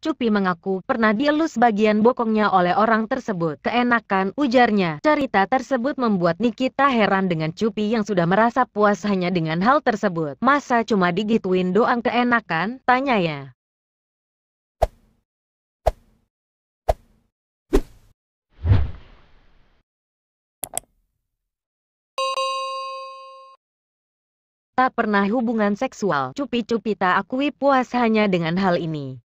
Cupi mengaku pernah dielus bagian bokongnya oleh orang tersebut. Keenakan, ujarnya. Cerita tersebut membuat Nikita heran dengan Cupi yang sudah merasa puas hanya dengan hal tersebut. Masa cuma digituin doang keenakan? Tanya ya. Tak pernah hubungan seksual, Cupi-Cupi tak akui puas hanya dengan hal ini.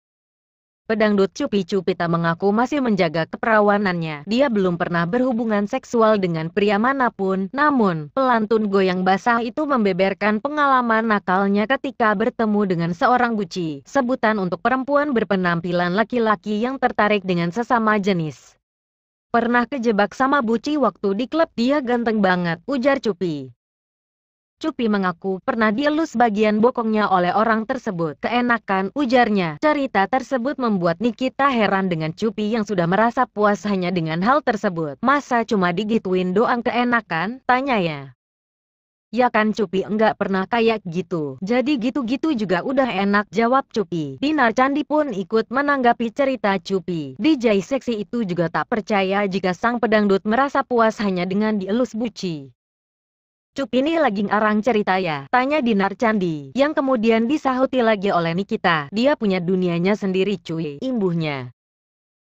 Pedangdut Cupi Cupita mengaku masih menjaga keperawanannya. Dia belum pernah berhubungan seksual dengan pria mana pun. Namun, pelantun goyang basah itu membeberkan pengalaman nakalnya ketika bertemu dengan seorang buci. Sebutan untuk perempuan berpenampilan laki-laki yang tertarik dengan sesama jenis. Pernah kejebak sama buci waktu di klub dia ganteng banget, ujar Cupi. Cupi mengaku pernah dielus bagian bokongnya oleh orang tersebut. Keenakan, ujarnya. Cerita tersebut membuat Nikita heran dengan Cupi yang sudah merasa puas hanya dengan hal tersebut. Masa cuma digituin doang keenakan? Tanya ya. Ya kan Cupi enggak pernah kayak gitu. Jadi gitu-gitu juga udah enak jawab Cupi. Dinar Candi pun ikut menanggapi cerita Cupi. DJ seksi itu juga tak percaya jika sang pedangdut merasa puas hanya dengan dielus buci. Cup ini lagi ngarang cerita ya? Tanya Dinar Candi, yang kemudian disahuti lagi oleh Nikita. Dia punya dunianya sendiri cuy, imbuhnya.